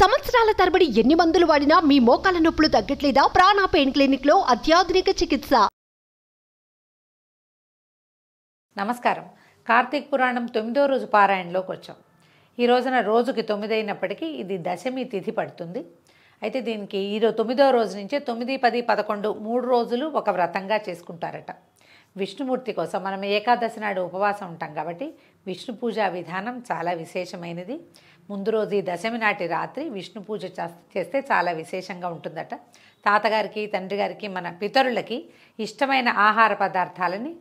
సంవత్సరాల తరబడి ఎన్ని మందులు వాడినా మీ మోకాల నొప్పులు తగ్గట్లేదా? ప్రాణ పెయిన్ క్లినిక్లో అత్యాధునిక చికిత్స. నమస్కారం. కార్తీక్ పురాణం తొమ్మిదో రోజు పారాయణలోకి వచ్చాం. ఈ రోజున రోజుకి తొమ్మిది అయినప్పటికీ ఇది దశమి తిథి పడుతుంది. అయితే దీనికి ఈరోజు తొమ్మిదో రోజు నుంచే తొమ్మిది పది పదకొండు మూడు రోజులు ఒక వ్రతంగా చేసుకుంటారట. విష్ణుమూర్తి కోసం మనం ఏకాదశి నాడు ఉపవాసం ఉంటాం కాబట్టి విష్ణు పూజ విధానం చాలా విశేషమైనది. ముందు రోజు ఈ దశమి నాటి రాత్రి విష్ణు పూజ చేస్తే చాలా విశేషంగా ఉంటుందట. తాతగారికి తండ్రి గారికి మన పితరులకి ఇష్టమైన ఆహార పదార్థాలని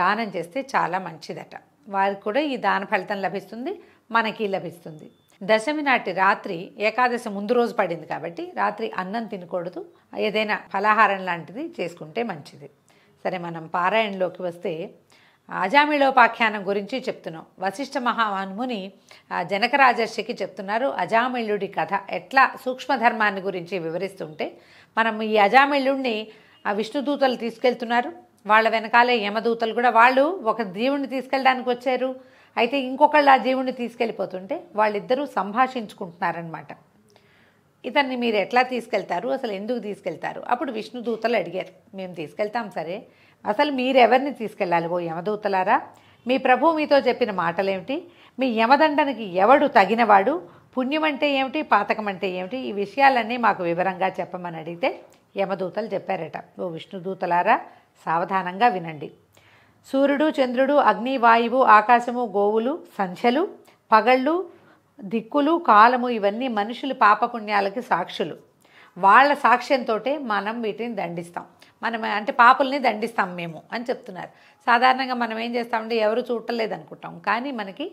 దానం చేస్తే చాలా మంచిదట. వారికి కూడా ఈ దాన ఫలితం లభిస్తుంది మనకి లభిస్తుంది. దశమి నాటి రాత్రి ఏకాదశి ముందు రోజు పడింది కాబట్టి రాత్రి అన్నం తినకూడదు. ఏదైనా ఫలాహారం లాంటిది చేసుకుంటే మంచిది. సరే మనం పారాయణలోకి వస్తే అజామిళోపాఖ్యానం గురించి చెప్తున్నాం. వశిష్ఠ మహాముని జనకరాజర్షికి చెప్తున్నారు అజామిళుడి కథ. ఎట్లా సూక్ష్మధర్మాన్ని గురించి వివరిస్తుంటే మనం ఈ అజామిళుడిని ఆ విష్ణుదూతలు తీసుకెళ్తున్నారు. వాళ్ళ వెనకాలే యమదూతలు కూడా వాళ్ళు ఒక జీవుని తీసుకెళ్ళడానికి వచ్చారు. అయితే ఇంకొకళ్ళు ఆ జీవుని తీసుకెళ్ళిపోతుంటే వాళ్ళిద్దరూ సంభాషించుకుంటున్నారనమాట ఇతన్ని మీరు ఎట్లా తీసుకెళ్తారు? అసలు ఎందుకు తీసుకెళ్తారు? అప్పుడు విష్ణుదూతలు అడిగారు. మేము తీసుకెళ్తాం సరే. అసలు మీరెవరిని తీసుకెళ్ళాలి? ఓ యమదూతలారా? మీ ప్రభు మీతో చెప్పిన మాటలేమిటి? మీ యమదండనికి ఎవడు తగినవాడు? పుణ్యం అంటే ఏమిటి? పాతకం అంటే ఏమిటి? ఈ విషయాలన్నీ మాకు వివరంగా చెప్పమని అడిగితే యమదూతలు చెప్పారట. ఓ విష్ణుదూతలారా సావధానంగా వినండి. సూర్యుడు చంద్రుడు అగ్ని వాయువు ఆకాశము గోవులు సంచలు పగళ్ళు దిక్కులు కాలము ఇవన్నీ మనుషులు పాపపుణ్యాలకి సాక్షులు. వాళ్ళ సాక్ష్యంతో మనం వీటిని దండిస్తాం. మనం అంటే పాపుల్ని దండిస్తాం మేము అని చెప్తున్నారు. సాధారణంగా మనం ఏం చేస్తామంటే ఎవరు చూడలేదు అనుకుంటాం కానీ మనకి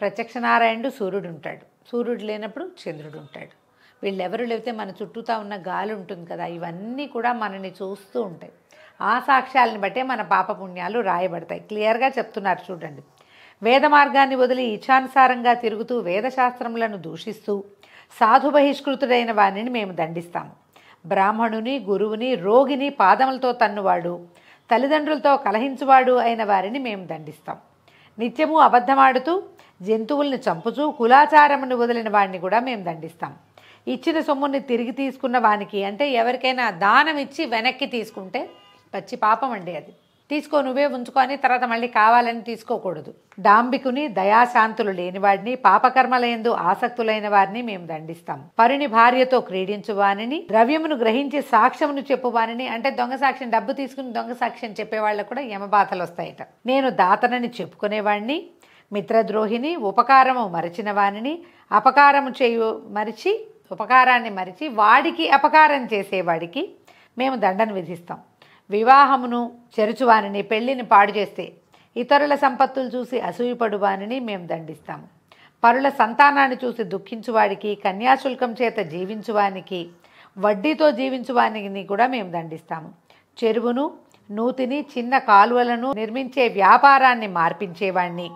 ప్రత్యక్ష నారాయణుడు సూర్యుడు ఉంటాడు. సూర్యుడు లేనప్పుడు చంద్రుడు ఉంటాడు. వీళ్ళెవరు లేకపోతే మన చుట్టూతా ఉన్న గాలి ఉంటుంది కదా ఇవన్నీ కూడా మనని చూస్తూ ఉంటాయి. ఆ సాక్ష్యాలను బట్టే మన పాపపుణ్యాలు రాయబడతాయి. క్లియర్గా చెప్తున్నారు చూడండి. వేద మార్గాన్ని వదిలి ఇచ్ఛానుసారంగా తిరుగుతూ వేదశాస్త్రములను దూషిస్తూ సాధు బహిష్కృతుడైన వారిని మేము దండిస్తాము. బ్రాహ్మణుని గురువుని రోగిని పాదములతో తన్నువాడు తల్లిదండ్రులతో కలహించువాడు అయిన వారిని మేము దండిస్తాం. నిత్యము అబద్ధమాడుతూ జంతువుల్ని చంపుచూ కులాచారమును వదిలిన వాడిని కూడా మేము దండిస్తాం. ఇచ్చిన సొమ్ముని తిరిగి తీసుకున్న వానికి అంటే ఎవరికైనా దానం ఇచ్చి వెనక్కి తీసుకుంటే పచ్చి పాపం అండి అది. తీసుకో నువ్వే ఉంచుకొని తర్వాత మళ్ళీ కావాలని తీసుకోకూడదు. డాంబికుని దయాశాంతులు లేనివాడిని పాపకర్మలయందు ఆసక్తులైన వారిని మేము దండిస్తాం. పరుని భార్యతో క్రీడించు వానిని ద్రవ్యమును గ్రహించి సాక్ష్యమును చెప్పు వానిని అంటే దొంగ సాక్ష్యం డబ్బు తీసుకుని దొంగ సాక్ష్యం చెప్పేవాళ్ళకు కూడా యమబాధలు వస్తాయట నేను దాతనని చెప్పుకునేవాడిని మిత్రద్రోహిని ఉపకారము మరచిన వానిని అపకారము చేయు మరిచి ఉపకారాన్ని మరిచి వాడికి అపకారం చేసేవాడికి మేము దండను విధిస్తాం. వివాహమును చెరుచువానిని పెళ్ళిని పాడు చేస్తే ఇతరుల సంపత్తులు చూసి అసూయపడువానిని మేము దండిస్తాము. పరుల సంతానాన్ని చూసి దుఃఖించువాడికి కన్యాశుల్కం చేత జీవించువానికి వడ్డీతో జీవించువానికి కూడా మేము దండిస్తాము. చెరువును నూతిని చిన్న కాలువలను నిర్మించే వ్యాపారాన్ని మార్పించేవాణ్ణి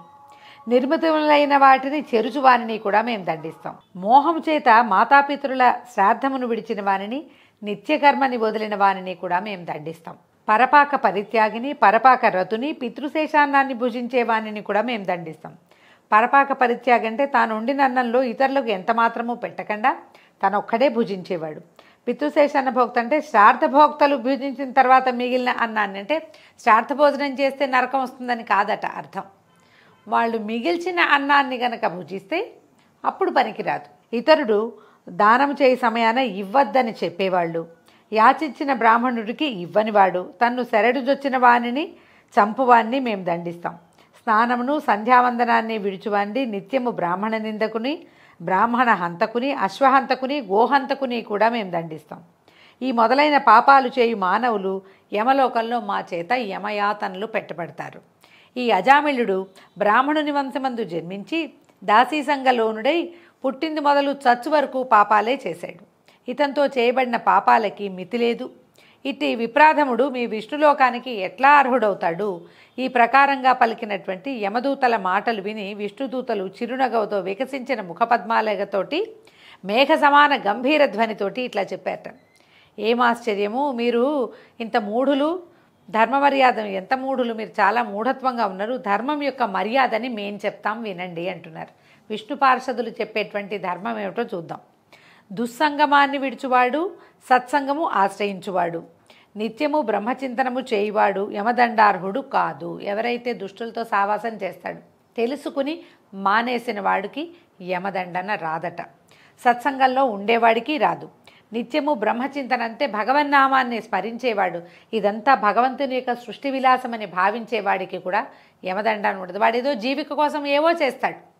నిర్మితములైన వాటిని చెరుచువానిని కూడా మేము దండిస్తాం. మోహం చేత మాతాపితరుల శ్రాద్ధమును విడిచిన వారిని నిత్యకర్మని వదిలిన వారిని కూడా మేము దండిస్తాం. పరపాక పరిత్యాగిని పరపాక రతుని పితృశేషాన్నాన్ని భుజించే వానిని కూడా మేము దండిస్తాం. పరపాక పరిత్యాగం అంటే తాను వండిన అన్నంలో ఇతరులకు ఎంత మాత్రమూ పెట్టకుండా? తను ఒక్కడే భుజించేవాడు. పితృశేషాన్న భోక్త అంటే శ్రార్థభోక్తలు భుజించిన తర్వాత మిగిలిన అన్నాన్ని అంటే శ్రార్థ భోజనం చేస్తే నరకం వస్తుందని కాదట అర్థం. వాళ్ళు మిగిల్చిన అన్నాన్ని గనక భుజిస్తే అప్పుడు పనికిరాదు. ఇతరుడు దానం చేయి సమయాన ఇవ్వద్దని చెప్పేవాళ్ళు. యాచించిన బ్రాహ్మణుడికి ఇవ్వనివాడు. తన్ను శరడుజొచ్చిన వానిని చంపువాణ్ణి మేము దండిస్తాం. స్నానమును సంధ్యావందనాన్ని విడిచివాండి నిత్యము బ్రాహ్మణ నిందకుని బ్రాహ్మణ హంతకుని అశ్వహంతకుని గోహంతకుని కూడా మేము దండిస్తాం. ఈ మొదలైన పాపాలు చేయు మానవులు యమలోకంలో మా చేత యమయాతనలు పెట్టబడతారు. ఈ అజామిళుడు బ్రాహ్మణుని వంశమందు జన్మించి దాసీసంగలోనుడై పుట్టింది మొదలు చచ్చు వరకు పాపాలే చేశాడు. ఇతంతో చేయబడిన పాపాలకి మితి లేదు. ఇట్టి విప్రాధముడు మీ విష్ణులోకానికి ఎట్లా అర్హుడవుతాడు? ఈ ప్రకారంగా పలికినటువంటి యమదూతల మాటలు విని విష్ణుదూతలు చిరునగవతో వికసించిన ముఖపద్మాలగతోటి మేఘ సమాన గంభీర ధ్వనితోటి ఇట్లా చెప్పారట. ఏం ఆశ్చర్యము? మీరు ఇంత మూఢులు? ధర్మ మర్యాద ఎంత మూఢులు? మీరు చాలా మూఢత్వంగా ఉన్నారు. ధర్మం యొక్క మర్యాదని మేం చెప్తాం వినండి అంటున్నారు. విష్ణు పార్షదులు చెప్పేటువంటి ధర్మం ఏమిటో చూద్దాం. దుస్సంగమాన్ని విడుచువాడు సత్సంగము ఆశ్రయించువాడు నిత్యము బ్రహ్మచింతనము చేయువాడు యమదండార్హుడు కాదు. ఎవరైతే దుష్టులతో సావాసం చేస్తాడు తెలుసుకుని మానేసిన వాడికి యమదండన రాదట. సత్సంగంలో ఉండేవాడికి రాదు. నిత్యము బ్రహ్మచింతన అంటే భగవన్నామాన్ని స్మరించేవాడు. ఇదంతా భగవంతుని యొక్క సృష్టి విలాసమని భావించేవాడికి కూడా యమదండాన్ని ఉండదు. వాడేదో జీవిక కోసం ఏవో చేస్తాడు.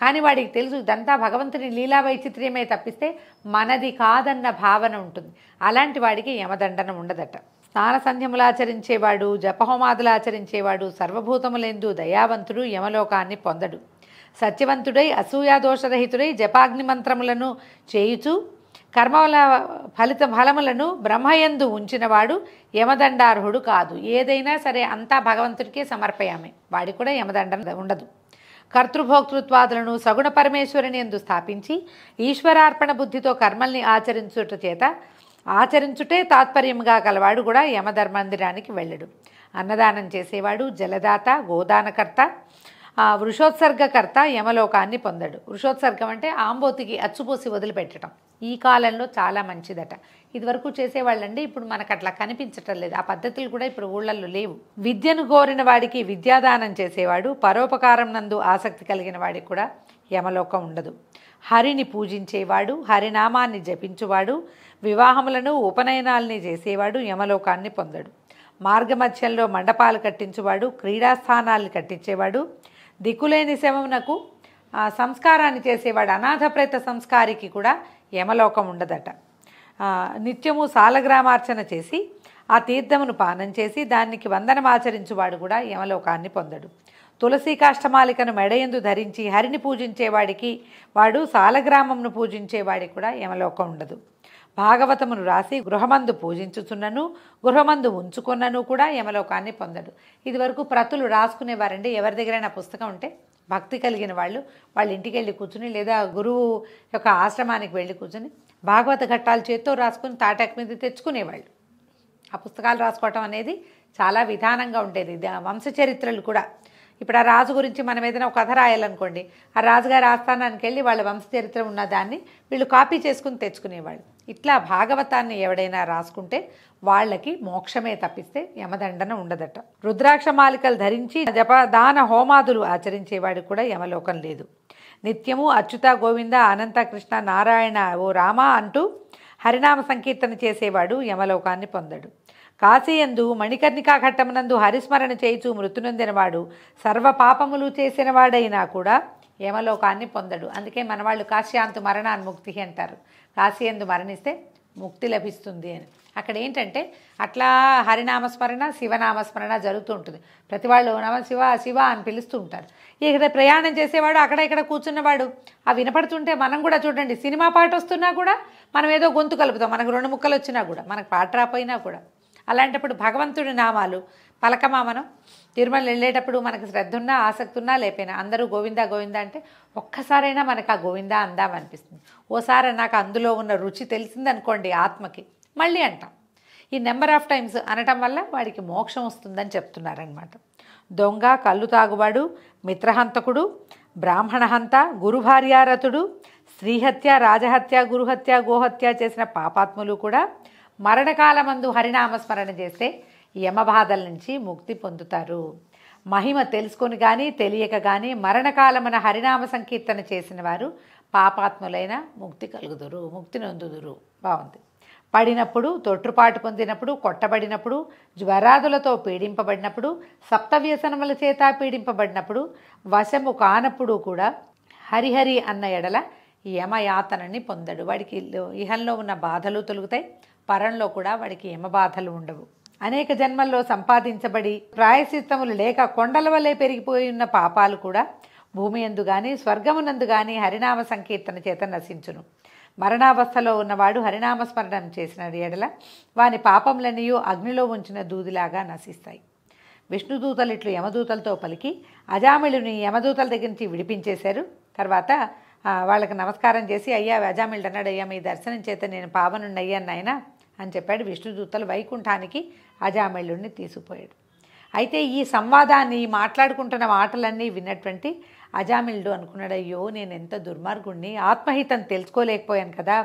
కానీ వాడికి తెలుసు ఇదంతా భగవంతుని లీలా వైచిత్ర్యమే తప్పిస్తే మనది కాదన్న భావన ఉంటుంది. అలాంటి వాడికి యమదండనం ఉండదట. స్నాన సంధ్యములు ఆచరించేవాడు జపహోమాదులు ఆచరించేవాడు సర్వభూతములెందు దయావంతుడు యమలోకాన్ని పొందడు. సత్యవంతుడై అసూయాదోషరహితుడై జపాగ్ని మంత్రములను చేయుచు కర్మల ఫలిత ఫలములను బ్రహ్మయందు ఉంచినవాడు యమదండార్హుడు కాదు. ఏదైనా సరే అంతా భగవంతుడికే సమర్పయామే. వాడికి కూడా యమదండ ఉండదు. కర్తృభోక్తృత్వాదులను సగుణ పరమేశ్వరుని ఎందు స్థాపించి ఈశ్వరార్పణ బుద్ధితో కర్మల్ని ఆచరించుట చేత ఆచరించుటే తాత్పర్యంగా కలవాడు కూడా యమధర్మందిరానికి వెళ్ళడు. అన్నదానం చేసేవాడు జలదాత గోదానకర్త ఆ వృషోత్సర్గకర్త యమలోకాన్ని పొందడు. వృషోత్సర్గం అంటే ఆంబోతికి అచ్చుపోసి వదిలిపెట్టడం. ఈ కాలంలో చాలా మంచిదట. ఇదివరకు చేసేవాళ్ళండి ఇప్పుడు మనకు అట్లా కనిపించటం లేదు. ఆ పద్ధతులు కూడా ఇప్పుడు ఊళ్ళల్లో లేవు. విద్యను కోరిన వాడికి విద్యాదానం చేసేవాడు పరోపకారం నందు ఆసక్తి కలిగిన వాడికి కూడా యమలోకం ఉండదు. హరిని పూజించేవాడు హరినామాన్ని జపించువాడు వివాహములను ఉపనయనాల్ని చేసేవాడు యమలోకాన్ని పొందడు. మార్గమధ్యంలో మండపాలు కట్టించువాడు క్రీడాస్థానాల్ని కట్టించేవాడు దిక్కులేని శవమునకు ఆ, సంస్కారాన్ని చేసేవాడు అనాథప్రేత సంస్కారికి కూడా యమలోకం ఉండదట. నిత్యము సాలగ్రామార్చన చేసి ఆ తీర్థమును పానం చేసి దానికి వందనమాచరించువాడు కూడా యమలోకాన్ని పొందడు. తులసి కాష్టమాలికను మెడయందు ధరించి హరిని పూజించేవాడికి వాడు సాలగ్రామంను పూజించేవాడికి కూడా యమలోకం ఉండదు. భాగవతమును రాసి గృహమందు పూజించుచున్నను గృహమందు ఉంచుకున్నను కూడా యమలోకాన్ని పొందడు ఇదివరకు ప్రతులు రాసుకునేవారండి. ఎవరి దగ్గరైనా పుస్తకం ఉంటే భక్తి కలిగిన వాళ్ళు వాళ్ళ ఇంటికి వెళ్ళి కూర్చుని లేదా గురువు యొక్క ఆశ్రమానికి వెళ్ళి కూర్చుని భాగవత ఘట్టాలు చేత్తో రాసుకుని తాటాకు మీద తెచ్చుకునేవాళ్ళు. ఆ పుస్తకాలు రాసుకోవటం అనేది చాలా విధానంగా ఉండేది. ఇది వంశ చరిత్రలు కూడా ఇప్పుడు ఆ రాజు గురించి మనం ఏదైనా ఒక కథ రాయాలనుకోండి ఆ రాజుగారి ఆస్థానానికి వెళ్ళి వాళ్ళ వంశ చరిత్ర ఉన్న దాన్ని వీళ్ళు కాపీ చేసుకుని తెచ్చుకునేవాళ్ళు. ఇట్లా భాగవతాన్ని ఎవడైనా రాసుకుంటే వాళ్ళకి మోక్షమే తప్పిస్తే యమదండన ఉండదట. రుద్రాక్ష మాలికలు ధరించి జపదాన హోమాదులు ఆచరించేవాడు కూడా యమలోకం లేదు. నిత్యము అచ్యుత గోవింద అనంత కృష్ణ నారాయణ ఓ రామ అంటూ హరినామ సంకీర్తన చేసేవాడు యమలోకాన్ని పొందడు. కాశీయందు మణికర్ణికా ఘట్టమునందు హరిస్మరణ చేయుచు మృతునొందినవాడు సర్వ పాపములు చేసిన వాడైనా కూడా యమలోకాన్ని పొందడు. అందుకే మనవాళ్ళు కాశ్యాంతు మరణాన్ముక్తి అంటారు. కాశీయందు మరణిస్తే ముక్తి లభిస్తుంది అని. అక్కడ ఏంటంటే అట్లా హరినామస్మరణ శివనామస్మరణ జరుగుతూ ఉంటుంది. ప్రతి వాళ్ళు నమ శివ శివ అని పిలుస్తూ ఉంటారు. ఇక్కడ ప్రయాణం చేసేవాడు అక్కడ ఇక్కడ కూర్చున్నవాడు. ఆ వినపడుతుంటే మనం కూడా చూడండి సినిమా పాట వస్తున్నా కూడా మనం ఏదో గొంతు కలుపుతాం. మనకు రెండు ముక్కలు వచ్చినా కూడా మనకు పాట రాపోయినా కూడా. అలాంటప్పుడు భగవంతుడి నామాలు. పలకమా మనం తిరుమల వెళ్ళేటప్పుడు మనకు శ్రద్ధ ఉన్నా ఆసక్తి ఉన్నా లేకపోయినా అందరూ గోవిందా గోవిందా అంటే ఒక్కసారైనా మనకు ఆ గోవిందా అందాం అనిపిస్తుంది. ఓసారి నాకు అందులో ఉన్న రుచి తెలిసిందనుకోండి ఆత్మకి. మళ్ళీ అంటాం. ఈ నెంబర్ ఆఫ్ టైమ్స్ అనటం వల్ల వాడికి మోక్షం వస్తుందని చెప్తున్నారనమాట దొంగ కళ్ళు తాగువాడు మిత్రహంతకుడు బ్రాహ్మణహంత గురుభార్యారథుడు స్త్రీహత్య రాజహత్య గురుహత్య గోహత్య చేసిన పాపాత్ములు కూడా మరణకాలమందు హరినామస్మరణ చేస్తే యమబాధల నుంచి ముక్తి పొందుతారు. మహిమ తెలుసుకొని కానీ తెలియక కానీ మరణకాలమున హరినామ సంకీర్తన చేసిన వారు పాపాత్ములైన ముక్తి కలుగుదురు ముక్తి నొందుదురు. బాగుంది. పడినప్పుడు తొట్టుపాటు పొందినప్పుడు కొట్టబడినప్పుడు జ్వరాదులతో పీడింపబడినప్పుడు సప్తవ్యసనముల చేత పీడింపబడినప్పుడు వశము కానప్పుడు కూడా హరిహరి అన్న ఎడల యమయాతనని పొందడు. వాడికి ఇహంలో ఉన్న బాధలు తొలుగుతాయి. పరంలో కూడా వాడికి యమ బాధలు ఉండవు. అనేక జన్మల్లో సంపాదించబడి ప్రాయశ్చిత్తములు లేక కొండల వల్లే పెరిగిపోయి ఉన్న పాపాలు కూడా భూమి ఎందు గాని స్వర్గమునందు గాని హరినామ సంకీర్తన చేత నశించును. మరణావస్థలో ఉన్నవాడు హరినామ స్మరణం చేసిన ఎడల వాని పాపములనియు అగ్నిలో ఉంచిన దూదిలాగా నశిస్తాయి. విష్ణుదూతలు ఇట్లు యమదూతలతో పలికి అజామిళుని యమదూతల దగ్గర నుంచి విడిపించేశారు. తర్వాత వాళ్ళకి నమస్కారం చేసి అయ్యా అజామిళుడు అన్నాడు అయ్యా మీ దర్శనం చేత నేను పావనుండి అయ్యాను నాయన అని చెప్పాడు విష్ణుదూతలు వైకుంఠానికి అజామిళ్ళుడిని తీసుకుపోయాడు. అయితే ఈ సంవాదాన్ని మాట్లాడుకుంటున్న మాటలన్నీ విన్నటువంటి అజామిల్డు అనుకున్నాడు అయ్యో నేను ఎంత దుర్మార్గుణ్ణి ఆత్మహితం తెలుసుకోలేకపోయాను కదా.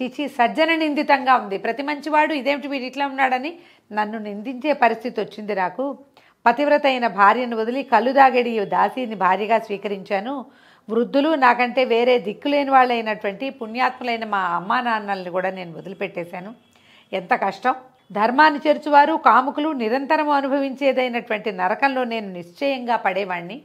చీచి సజ్జన నిందితంగా ఉంది. ప్రతి మంచివాడు ఇదేమిటి వీడు ఇట్లా ఉన్నాడని నన్ను నిందించే పరిస్థితి వచ్చింది నాకు పతివ్రత అయిన భార్యను వదిలి కళ్ళు దాగడి దాసీని భార్యగా స్వీకరించాను. వృద్ధులు నాకంటే వేరే దిక్కులేని వాళ్ళైనటువంటి పుణ్యాత్ములైన మా అమ్మా నాన్నల్ని కూడా నేను వదిలిపెట్టేశాను. ఎంత కష్టం. ధర్మాన్ని చేర్చువారు కాముకులు నిరంతరం అనుభవించేదైనటువంటి నరకంలో నేను నిశ్చయంగా పడేవాణ్ణి.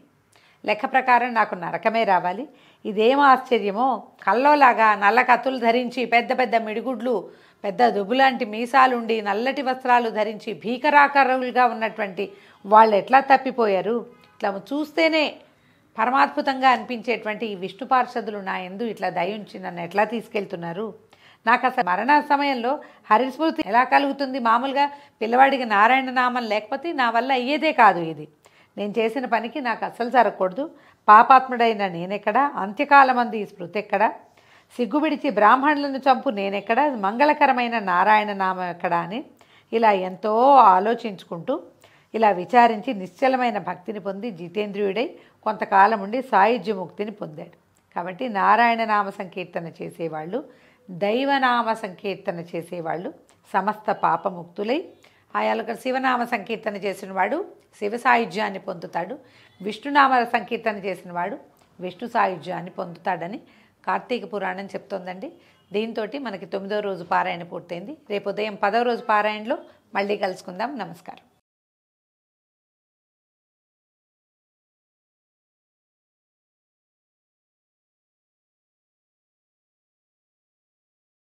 లెక్క ప్రకారం నాకు నరకమే రావాలి. ఇదేం ఆశ్చర్యమో. కల్లోలాగా నల్ల కత్తులు ధరించి పెద్ద పెద్ద మిడిగుడ్లు పెద్ద దుబ్బులాంటి మీసాలుండి నల్లటి వస్త్రాలు ధరించి భీకరాకారులుగా ఉన్నటువంటి వాళ్ళు ఎట్లా తప్పిపోయారు? ఇట్లా చూస్తేనే పరమాద్భుతంగా అనిపించేటువంటి ఈ విష్ణు పార్షదులు నా ఎందు ఇట్లా దయించి నన్ను ఎట్లా తీసుకెళ్తున్నారు? నాకు అసలు మరణ సమయంలో హరిస్మృతి ఎలా కలుగుతుంది? మామూలుగా పిల్లవాడికి నారాయణ నామం లేకపోతే నా వల్ల అయ్యేదే కాదు ఇది. నేను చేసిన పనికి నాకు అస్సలు జరగకూడదు. పాపాత్ముడైన నేనెక్కడ? అంత్యకాలమంది ఈ స్మృతి ఎక్కడ సిగ్గుబిడిచి బ్రాహ్మణులను చంపు నేనెక్కడ? మంగళకరమైన నారాయణ నామం ఎక్కడ అని ఇలా ఎంతో ఆలోచించుకుంటూ ఇలా విచారించి నిశ్చలమైన భక్తిని పొంది జితేంద్రియుడై కొంతకాలం ఉండి సాయుధ్య ముక్తిని పొందాడు. కాబట్టి నారాయణ నామ సంకీర్తన చేసేవాళ్ళు దైవనామ సంకీర్తన చేసేవాళ్ళు సమస్త పాపముక్తులై. ఆయా శివనామ సంకీర్తన చేసిన వాడు శివ సాయుధ్యాన్ని పొందుతాడు. విష్ణునామ సంకీర్తన చేసిన వాడు విష్ణు సాయుధ్యాన్ని పొందుతాడని కార్తీక పురాణం చెప్తోందండి. దీంతో మనకి తొమ్మిదో రోజు పారాయణ పూర్తయింది. రేపు ఉదయం పదో రోజు పారాయణలో మళ్ళీ కలుసుకుందాం. నమస్కారం.